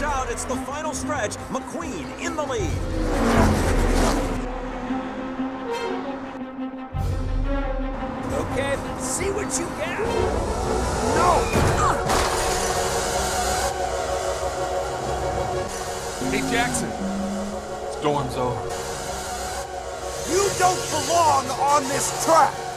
Out, it's the final stretch. McQueen in the lead. Okay, see what you got. Uh. Hey, Jackson. Storm's over. You don't belong on this track!